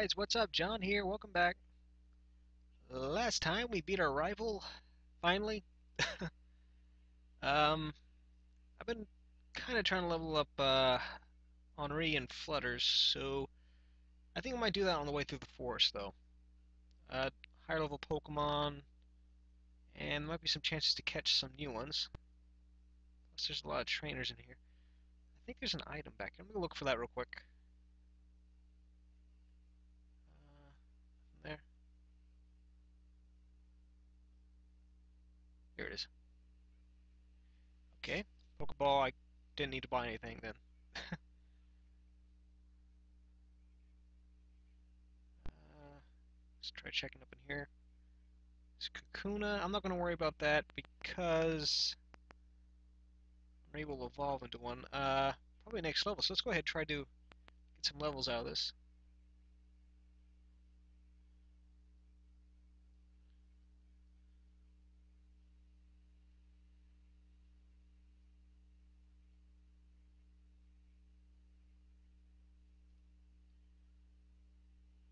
guys, what's up? John here, welcome back. Last time we beat our rival, finally. um, I've been kind of trying to level up uh, Henri and Flutters, so I think I might do that on the way through the forest, though. Uh, higher level Pokemon, and might be some chances to catch some new ones. Plus, there's a lot of trainers in here. I think there's an item back here. I'm gonna look for that real quick. Here it is. Okay, Pokeball. I didn't need to buy anything then. uh, let's try checking up in here. It's Kakuna. I'm not going to worry about that because Ray will evolve into one. Uh, probably next level. So let's go ahead and try to get some levels out of this.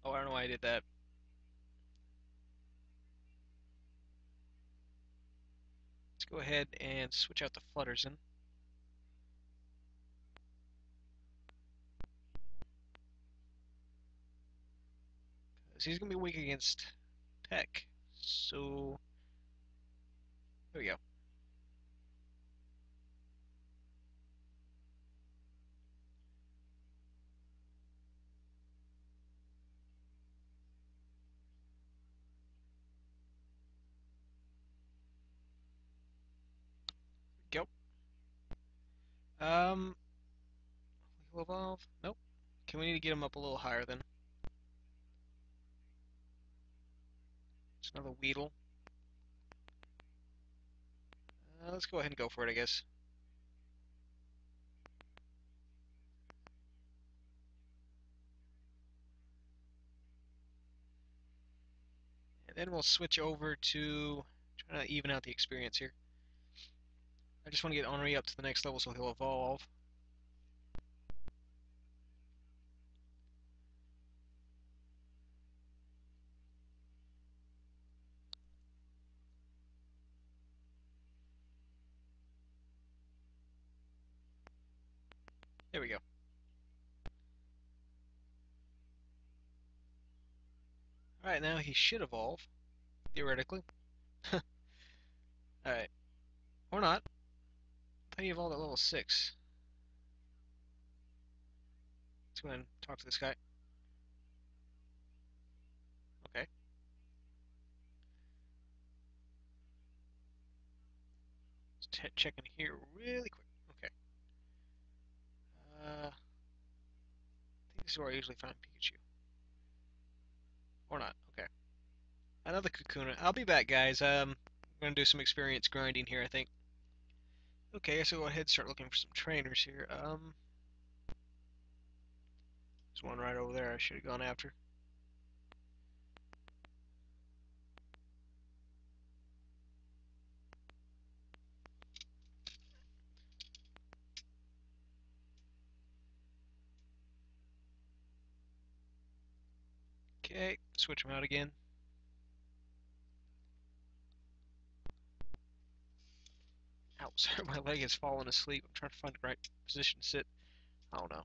Oh, I don't know why I did that. Let's go ahead and switch out the flutters in. Because he's going to be weak against Peck. So, there we go. Um, evolve. Nope. Can we need to get him up a little higher then? It's another Weedle. Uh, let's go ahead and go for it, I guess. And then we'll switch over to trying to even out the experience here. I just want to get Henri up to the next level so he'll evolve. There we go. Alright, now he should evolve, theoretically. Alright. Or not. You evolved at level 6. Let's go and talk to this guy. Okay. Let's check in here really quick. Okay. Uh, I think this is where I usually find Pikachu. Or not. Okay. Another Kakuna. I'll be back, guys. Um, I'm going to do some experience grinding here, I think. Okay, so go ahead and start looking for some trainers here. Um, there's one right over there I should have gone after. Okay, switch them out again. sorry, my leg has fallen asleep. I'm trying to find the right position to sit. I don't know.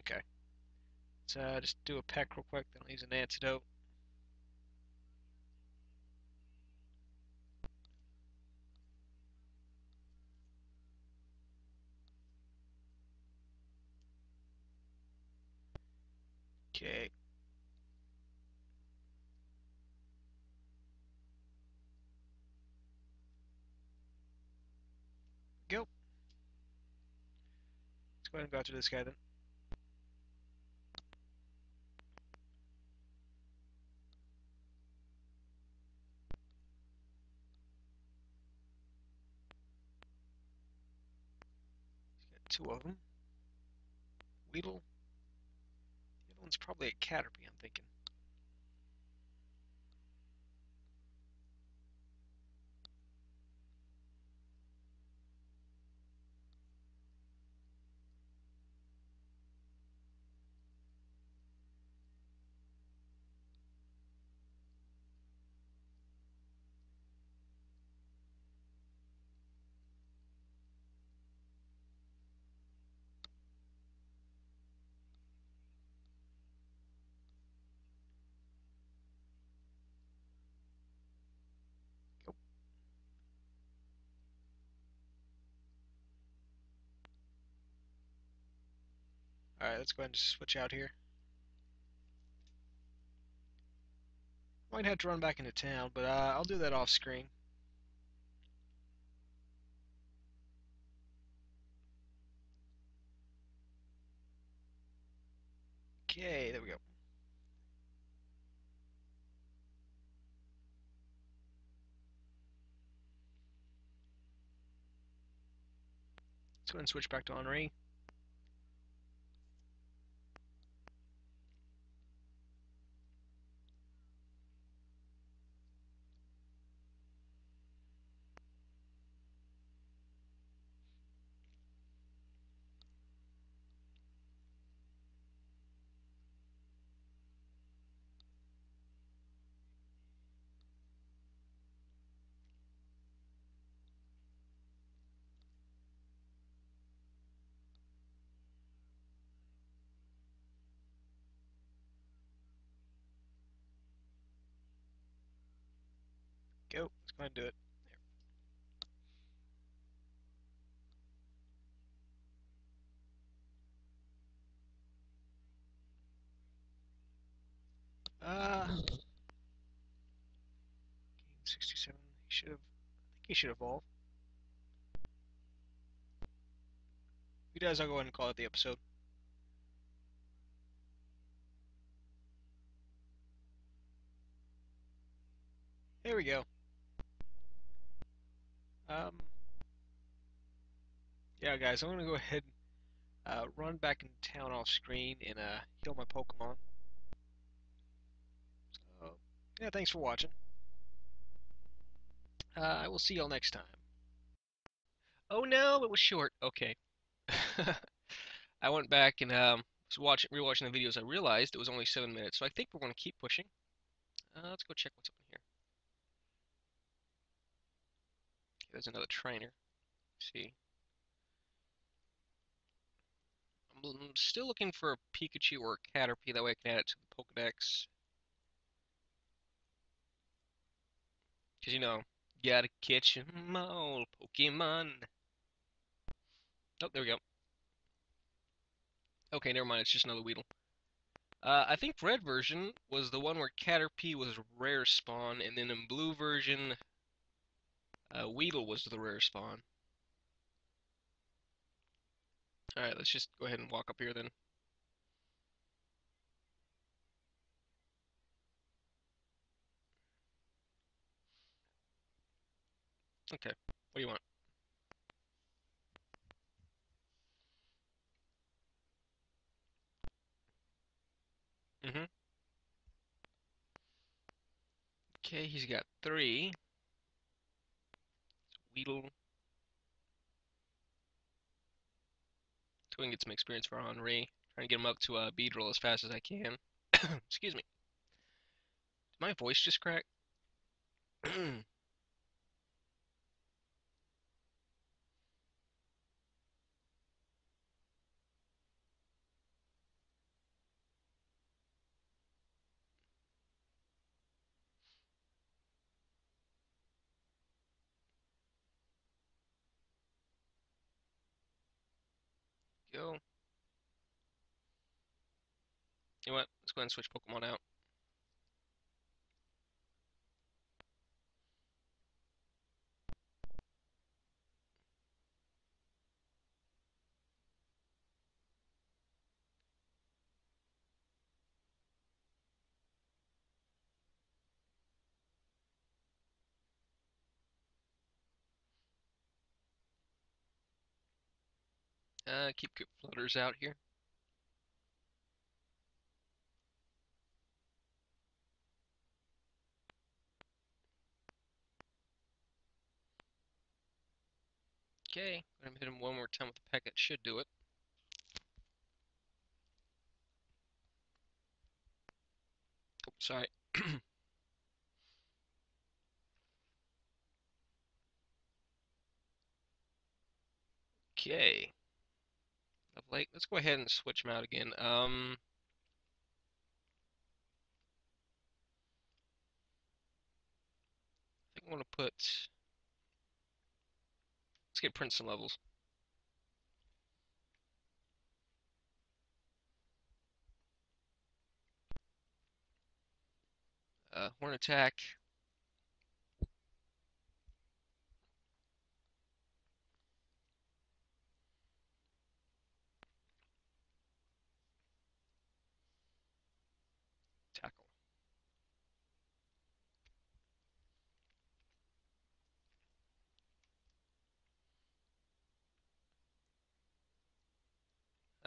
Okay. Let's uh, just do a peck real quick, then I'll use an antidote. Okay. go. Let's go ahead and go after this guy then. Two of them. Weedle. The other one's probably a Caterpie, I'm thinking. Alright, let's go ahead and switch out here. Might have to run back into town, but uh, I'll do that off screen. Okay, there we go. Let's go ahead and switch back to Henri. Go. Let's go do it. There. Uh, game 67. He should have. I think he should evolve. If he does, I'll go ahead and call it the episode. There we go. Um, yeah, guys, I'm gonna go ahead and uh, run back in town off screen and uh, heal my Pokemon. So, yeah, thanks for watching. Uh, I will see y'all next time. Oh no, it was short. Okay. I went back and um, was watching, rewatching the videos. I realized it was only seven minutes, so I think we're going to keep pushing. Uh, let's go check what's up in here. There's another trainer. See. I'm still looking for a Pikachu or a Caterpie, that way I can add it to the Pokedex. Because, you know, gotta catch 'em all, Pokemon. Oh, there we go. Okay, never mind, it's just another Weedle. Uh, I think red version was the one where Caterpie was rare spawn, and then in blue version, uh, Weedle was the rare spawn. Alright, let's just go ahead and walk up here then. Okay, what do you want? Mm-hmm. Okay, he's got three. So we can get some experience for Henri. Trying to get him up to uh, Beedrill as fast as I can. Excuse me. Did my voice just crack? go. You know what? Let's go ahead and switch Pokemon out. Uh, keep good floaters out here. Okay, I'm gonna hit him one more time with the peck. It should do it. Oh, sorry. okay of late. Let's go ahead and switch them out again. Um, I think I want to put... Let's get Princeton levels. Uh, horn attack,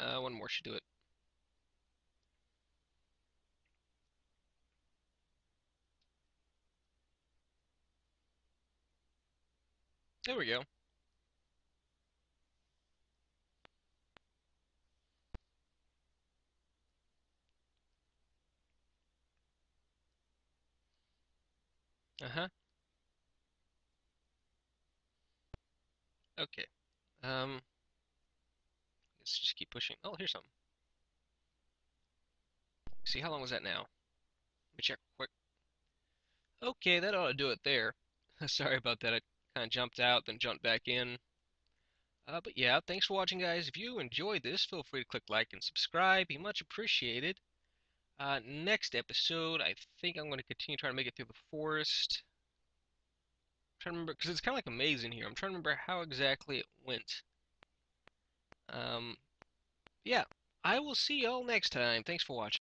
Uh, one more should do it. There we go. Uh-huh. Okay. Um, let's just keep pushing. Oh, here's something. See, how long was that now? Let me check quick. Okay, that ought to do it there. Sorry about that. I kind of jumped out, then jumped back in. Uh, but yeah, thanks for watching, guys. If you enjoyed this, feel free to click like and subscribe. Be much appreciated. Uh, next episode, I think I'm going to continue trying to make it through the forest. I'm trying to remember, because it's kind of like a maze in here. I'm trying to remember how exactly it went. Um, yeah, I will see y'all next time. Thanks for watching.